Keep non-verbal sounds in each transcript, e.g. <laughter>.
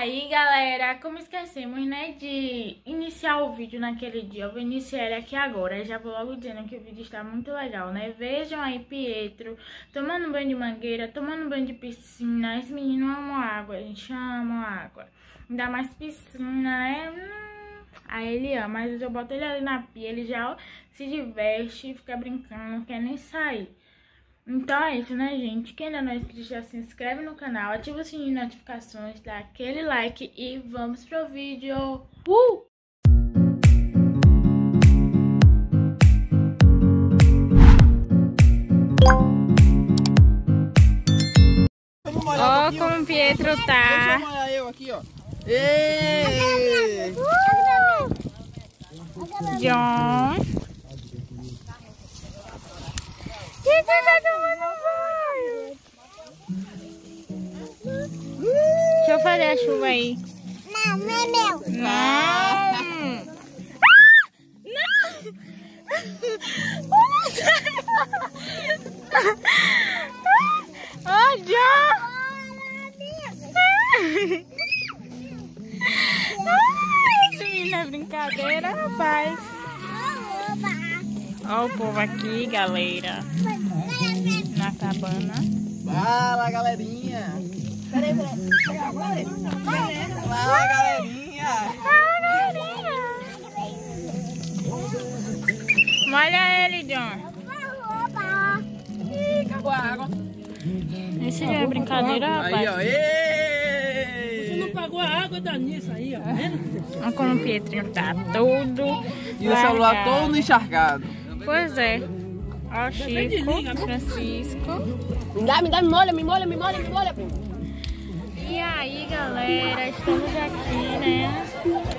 Aí galera, como esquecemos né de iniciar o vídeo naquele dia, eu vou iniciar ele aqui agora, já vou logo dizendo que o vídeo está muito legal, né? Vejam aí Pietro tomando banho de mangueira, tomando banho de piscina, esse menino ama água, a gente ama água, ainda mais piscina, é... Hum... Aí ele ama, mas eu boto ele ali na pia, ele já se diverte, fica brincando, não quer nem sair. Então é isso, né, gente? Quem ainda não é inscrito, já se inscreve no canal, ativa o sininho de notificações, dá aquele like e vamos pro vídeo. Uh! Ó, oh, como o Pietro tá. Deixa eu eu aqui, ó. Ei! John. Chuva aí. Não, não é meu. Não. Não. <laughs> Olha. Menino é brincadeira, rapaz. Olha o povo aqui, galera na cabana. Fala, galerinha! Peraí, peraí. Fala, galerinha! Fala, galerinha! Molha ele, John. Ih, acabou a água. Esse é brincadeira, rapaz. Aí, ó. Ei! Você não pagou a água da nisso aí, ó. Tá Olha como o Pietrinho tá todo. E o celular todo encharcado. Pois é. Ó, o Chico, Francisco. Me dá, me dá, me molha, me molha, me molha, me molha, primo. E aí, galera, estamos aqui, né?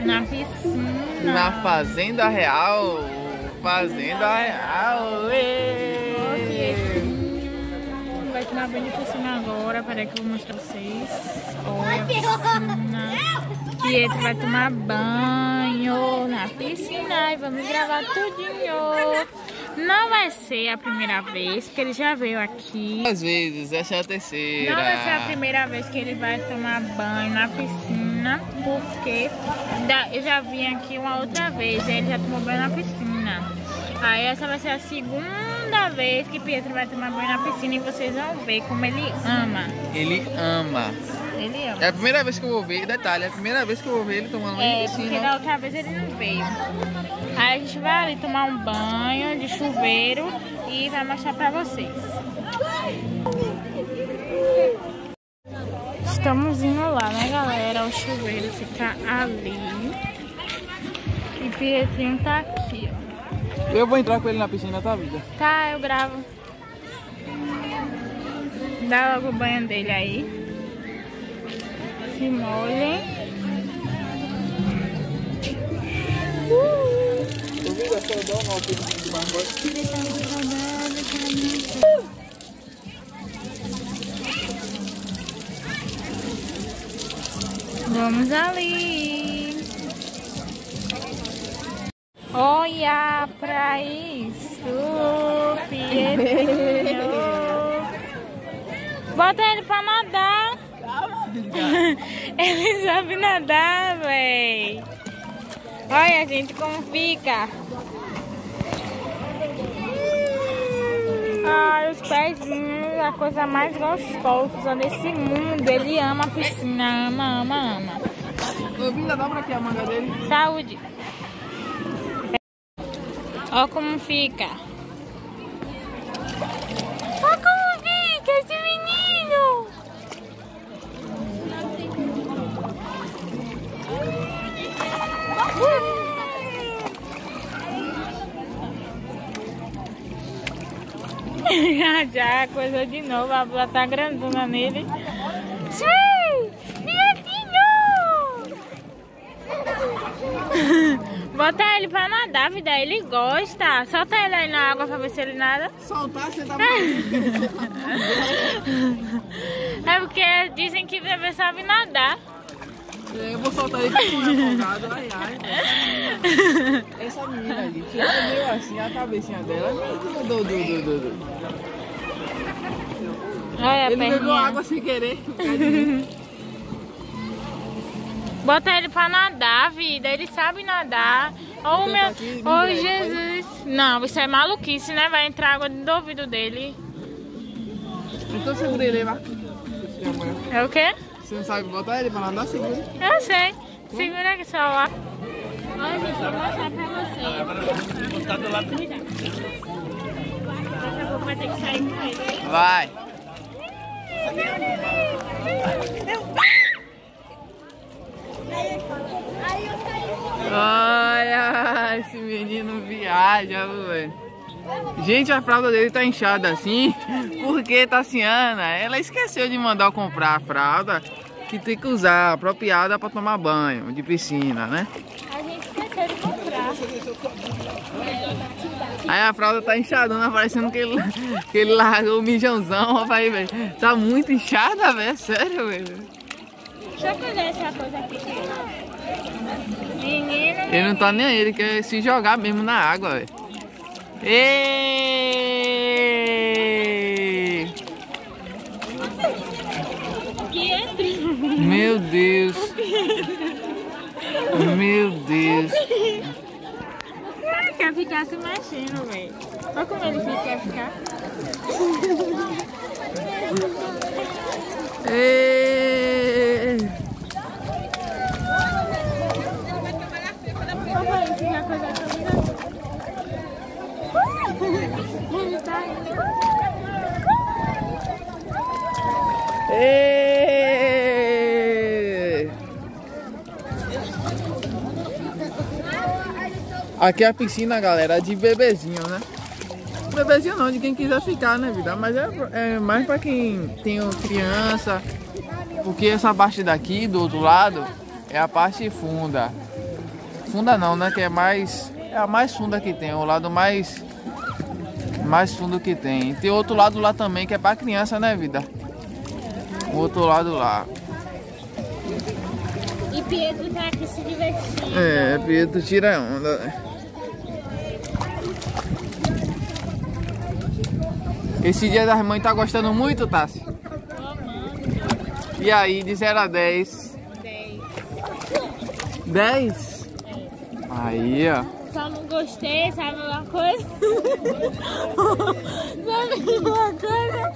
Na piscina. Na Fazenda Real. Fazenda Real. Vai tomar banho de piscina agora. Peraí que eu vou mostrar pra vocês. Olha a piscina. Pietro vai tomar banho na piscina e vamos gravar tudinho. Não vai ser a primeira vez, porque ele já veio aqui. Às vezes, essa é a terceira. Não vai ser a primeira vez que ele vai tomar banho na piscina, porque eu já vim aqui uma outra vez, ele já tomou banho na piscina. Aí essa vai ser a segunda vez que Pietro vai tomar banho na piscina e vocês vão ver como ele ama. Ele ama. Ele ama. É a primeira vez que eu vou ver, detalhe, é a primeira vez que eu vou ver ele tomando banho é, na piscina. porque da outra vez ele não veio. Aí a gente vai ali tomar um banho de chuveiro e vai mostrar pra vocês. Estamos indo lá, né, galera? O chuveiro fica ali. E Pietrinho tá aqui, ó. Eu vou entrar com ele na piscina, tá, vida? Tá, eu gravo. Dá logo o banho dele aí. Se molhem. Vamos ali. Olha pra isso. Bota ele pra nadar. ele sabe nadar, véi. Olha, gente, como fica. Ai, os pezinhos, a coisa mais gostosa desse mundo. Ele ama a piscina, ama, ama, ama. Ô, Vinda, dá pra aqui a manga dele. Saúde. Olha como fica. Já coisa de novo, a bula tá grandona nele. Sim! Netinho! <laughs> Bota ele pra nadar, vida, ele gosta. Solta ele aí na água pra ver se ele nada. Soltar, você tá <laughs> É porque dizem que bebê sabe nadar. É, eu vou soltar ele com um afogado, ai ai. <laughs> Essa menina ali, fica meio assim, a cabecinha dela. Do, do, do, do, do. Olha a Ele bebeu água sem querer. <laughs> Bota ele pra nadar, vida. Ele sabe nadar. Oh, Então meu. tá aqui, Oh, Jesus. Não, isso é maluquice, né? Vai entrar água do ouvido dele. Então segura ele vai. É o quê? Você não sabe botar ele pra nadar? Segura. Eu sei. Segura aqui o celular. Olha, gente, vou mostrar pra vocês. Daqui a pouco vai ter que sair com ele. Vai. Olha, esse menino viaja. Gente, a fralda dele tá inchada assim, porque Tassiana, ela esqueceu de mandar comprar a fralda que tem que usar, apropriada para tomar banho de piscina, né? A gente esqueceu de comprar. Aí a fralda tá inchadona, parecendo que ele, que ele largou o mijãozão, rapaz, velho. Tá muito inchada, velho, sério, velho. Deixa eu fazer essa coisa aqui. Menino, Ele não tá nem aí, ele quer se jogar mesmo na água, velho. Meu Deus. Meu Deus. Ficar se mexendo, velho. Olha como ele quer ficar. Êêêê! Aqui é a piscina, galera, de bebezinho, né? Bebezinho não, de quem quiser ficar, né, vida? Mas é, é mais pra quem tem criança. Porque essa parte daqui, do outro lado, é a parte funda. Funda não, né? Que é mais. É a mais funda que tem, o lado mais. Mais fundo que tem. Tem outro lado lá também, que é pra criança, né, vida? O outro lado lá. E Pietro tá aqui se divertindo. É, Pietro tira onda. Esse dia das mães tá gostando muito, Tassi? E aí, de 0 a 10? 10? Aí, ó. Só não gostei, sabe uma coisa? <laughs> sabe uma coisa?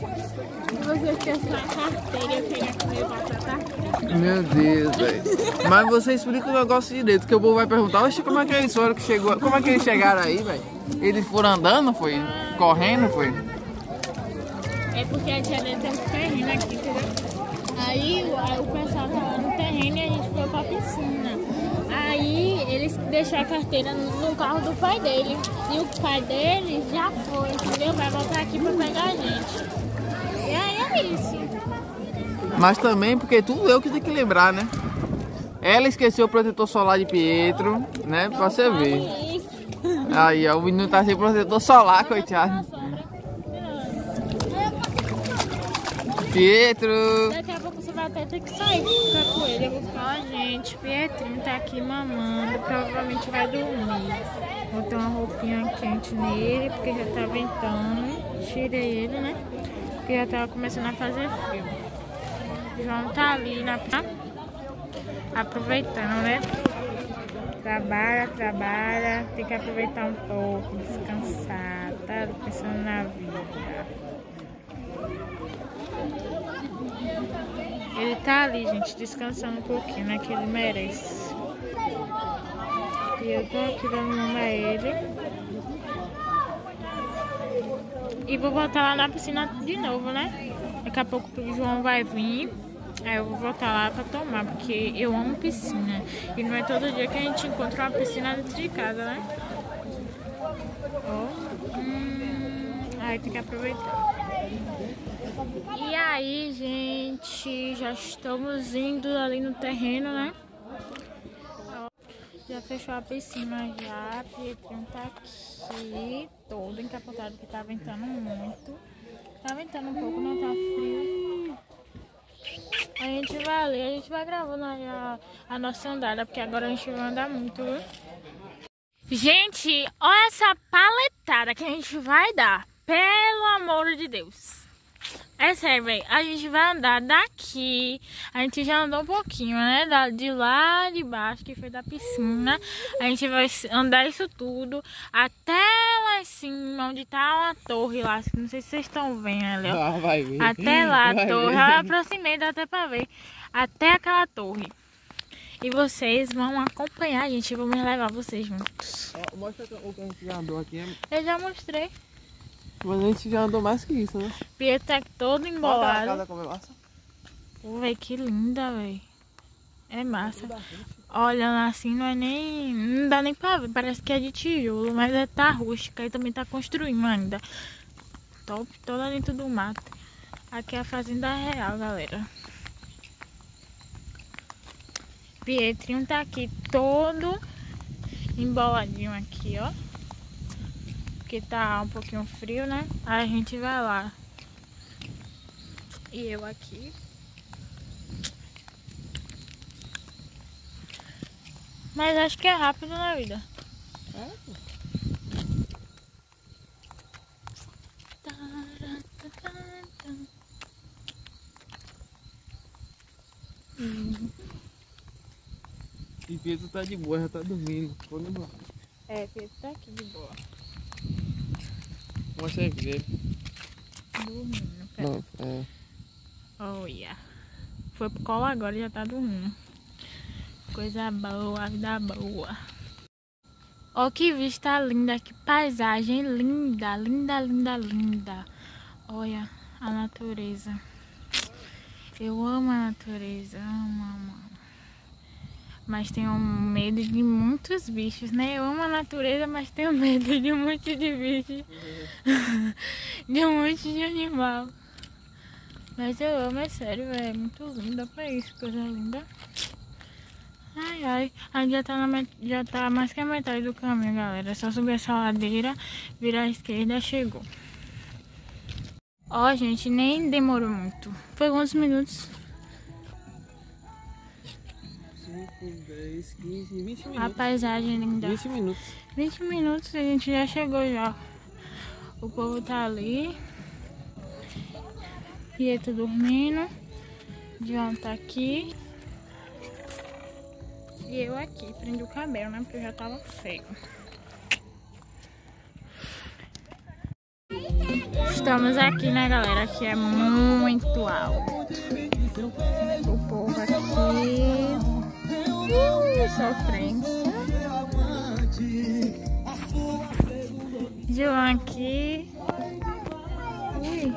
Você esqueceu a carteira eu queria comer batata Meu Deus, velho. Mas você explica o negócio direito, que o povo vai perguntar, oxe, como é que eles foram que chegou? Como é que eles chegaram aí, velho? Eles foram andando, foi? Correndo, foi? É porque a tia dele tem um terreno aqui, entendeu? Aí o, aí o pessoal tá lá no terreno e a gente foi pra piscina. Aí eles deixaram a carteira no, carro do pai dele. E o pai dele já foi, entendeu? Vai voltar aqui pra pegar a gente. E aí é isso. Mas também porque tudo eu que tenho que lembrar, né? Ela esqueceu o protetor solar de Pietro, né? Pra você ver. Aí, ó, o menino tá sem protetor solar, coitado. Pietro! Daqui a pouco você vai até ter que sair ficar com ele. Ó, gente, Pietrinho tá aqui mamando, provavelmente vai dormir. Botei uma roupinha quente nele, porque já tá ventando. Tirei ele, né? Porque já tava começando a fazer frio. João tá ali na aproveitando, né? Trabalha, trabalha, tem que aproveitar um pouco, descansar, tá pensando na vida. Ali, gente, descansando um pouquinho, né? Que ele merece. E eu tô aqui dando mão a ele. E vou voltar lá na piscina de novo, né? Daqui a pouco o João vai vir. Aí eu vou voltar lá pra tomar, porque eu amo piscina. E não é todo dia que a gente encontra uma piscina dentro de casa, né? Ó. Hum, aí tem que aproveitar. E aí, gente, já estamos indo ali no terreno, né? Já fechou a piscina já, Pietrinho tá aqui, todo encapotado, que tá ventando muito. Tá ventando um pouco, não tá frio. A gente vai ali, a gente vai gravando a, a nossa andada, porque agora a gente vai andar muito, viu? Gente, olha essa paletada que a gente vai dar. Pelo amor de Deus. É sério, velho. A gente vai andar daqui. A gente já andou um pouquinho, né? Da, de lá de baixo, que foi da piscina. A gente vai andar isso tudo até lá em cima, onde tá uma torre lá. Não sei se vocês estão vendo ali, ó. Ah, vai ver. Até <laughs> lá a torre. ver. Eu aproximei, dá até pra ver. Até aquela torre. E vocês vão acompanhar, a gente. Vamos levar vocês juntos. Mostra o que a gente já andou aqui. Eu já mostrei. Mas a gente já andou mais que isso, né? Pietro tá todo Olha a embolado. casa como é massa. Pô, véi, que linda, véi. É massa. Olhando assim, não é nem. Não dá nem pra ver. Parece que é de tijolo, mas é tá rústica e também tá construindo ainda. Top, toda dentro do mato. Aqui é a fazenda real, galera. Pietrinho tá aqui todo emboladinho aqui, ó. Porque tá um pouquinho frio, né? Aí a gente vai lá. E eu aqui. Mas acho que é rápido na vida. E Pedro tá de boa, já tá dormindo. Vou embora. É, Pedro tá aqui de boa. Aí dele. Dormindo. pera. Não, é. Oh, yeah. Foi pro colo agora e já tá dormindo. Coisa boa, vida boa. Ó que vista linda, que paisagem linda, linda, linda, linda. Olha a natureza. Eu amo a natureza. Mas tenho medo de muitos bichos, né? Eu amo a natureza, mas tenho <laughs> medo de um monte de bichos. <laughs> de um monte de animal. Mas eu amo, é sério. É muito linda pra isso, coisa linda. Ai, ai. A gente já tá, na já tá mais que a metade do caminho, galera. É só subir essa ladeira, virar à esquerda, chegou. Ó, gente, nem demorou muito. Foi alguns minutos. 5, 10, 15, 20 A minutos. paisagem linda. 20 minutos. 20 minutos a gente já chegou já. O povo tá ali. Pietro dormindo. John tá aqui. E eu aqui, prendi o cabelo, né? Porque eu já tava feio. Estamos aqui, né, galera? Aqui é muito alto. O povo aqui. Sofrência. João aqui. Ui.